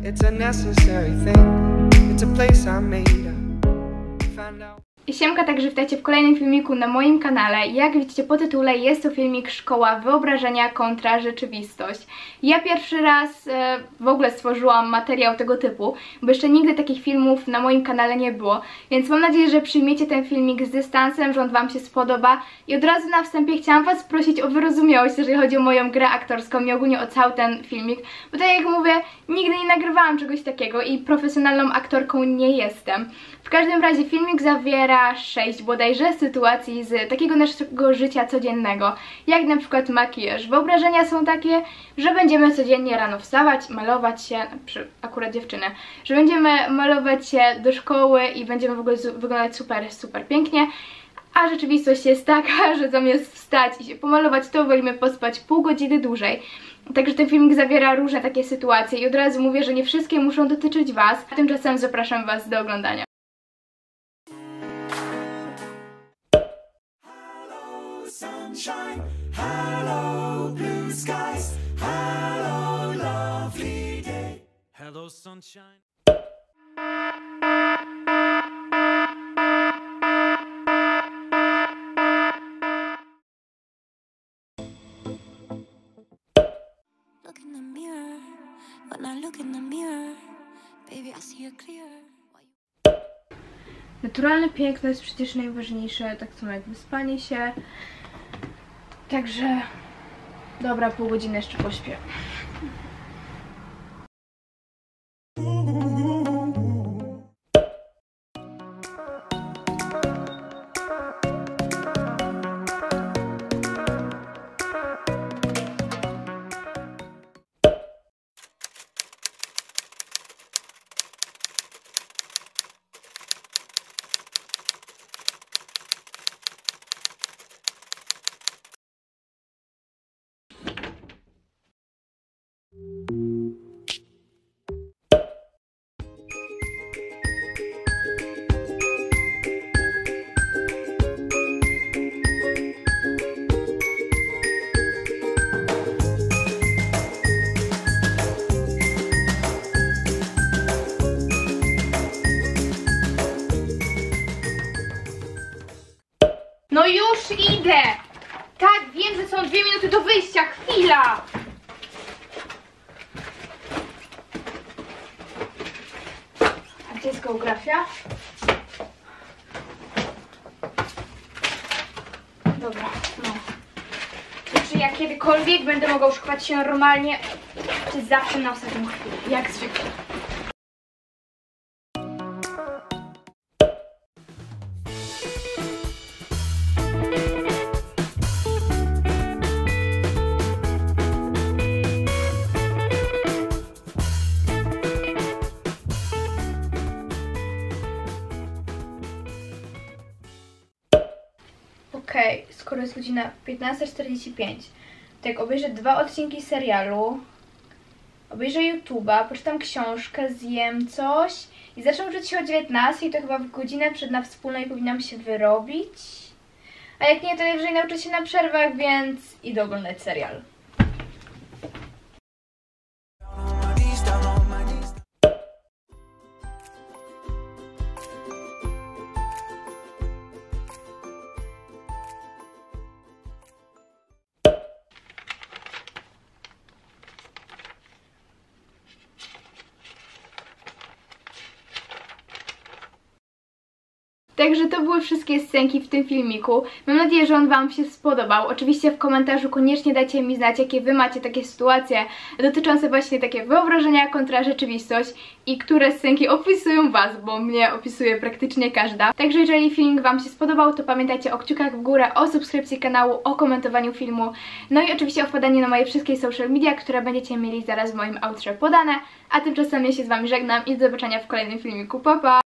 It's a necessary thing. It's a place I made up. Out. Siemka, także witajcie w kolejnym filmiku na moim kanale. Jak widzicie po tytule jest to filmik Szkoła Wyobrażenia kontra Rzeczywistość. Ja pierwszy raz e, w ogóle stworzyłam materiał tego typu, bo jeszcze nigdy takich filmów na moim kanale nie było, więc mam nadzieję, że przyjmiecie ten filmik z dystansem, że on Wam się spodoba i od razu na wstępie chciałam Was prosić o wyrozumiałość, jeżeli chodzi o moją grę aktorską i ogólnie o cały ten filmik, bo tak jak mówię, nigdy nie nagrywałam czegoś takiego i profesjonalną aktorką nie jestem. W każdym razie filmik zawiera 6 bodajże sytuacji z takiego naszego życia codziennego, jak na przykład makijaż. Wyobrażenia są takie, że będziemy codziennie rano wstawać, malować się, akurat dziewczyny, że będziemy malować się do szkoły i będziemy w ogóle wyglądać super, super pięknie. A rzeczywistość jest taka, że zamiast wstać i się pomalować, to wolimy pospać pół godziny dłużej. Także ten filmik zawiera różne takie sytuacje i od razu mówię, że nie wszystkie muszą dotyczyć Was. A tymczasem zapraszam Was do oglądania. Sunshine. Hello, blue skies. Hello, lovely day. Hello, sunshine. Look in the mirror. When I look in the mirror, baby, I see it clear. You Naturalne piękno jest przecież najważniejsze, tak samo jak wyspanie się. Także dobra, pół godziny jeszcze pośpię. No już idę! Tak, wiem, że są dwie minuty do wyjścia, chwila! A gdzie jest geografia? Dobra, no. Czy ja kiedykolwiek będę mogła uszykować się normalnie, czy zawsze na ostatnią chwilę, jak zwykle. Okej, skoro jest godzina 15.45, to jak obejrzę dwa odcinki serialu, obejrzę YouTube'a, poczytam książkę, zjem coś i zacznę uczyć się o 19, to chyba w godzinę przed na wspólnej powinnam się wyrobić. A jak nie, to najwyżej nauczę się na przerwach, więc idę oglądać serial. Także to były wszystkie scenki w tym filmiku. Mam nadzieję, że on Wam się spodobał. Oczywiście w komentarzu koniecznie dajcie mi znać, jakie Wy macie takie sytuacje dotyczące właśnie takie wyobrażenia kontra rzeczywistość i które scenki opisują Was, bo mnie opisuje praktycznie każda. Także jeżeli filmik Wam się spodobał, to pamiętajcie o kciukach w górę, o subskrypcji kanału, o komentowaniu filmu, no i oczywiście o wpadaniu na moje wszystkie social media, które będziecie mieli zaraz w moim outrze podane. A tymczasem ja się z Wami żegnam i do zobaczenia w kolejnym filmiku. Pa, pa!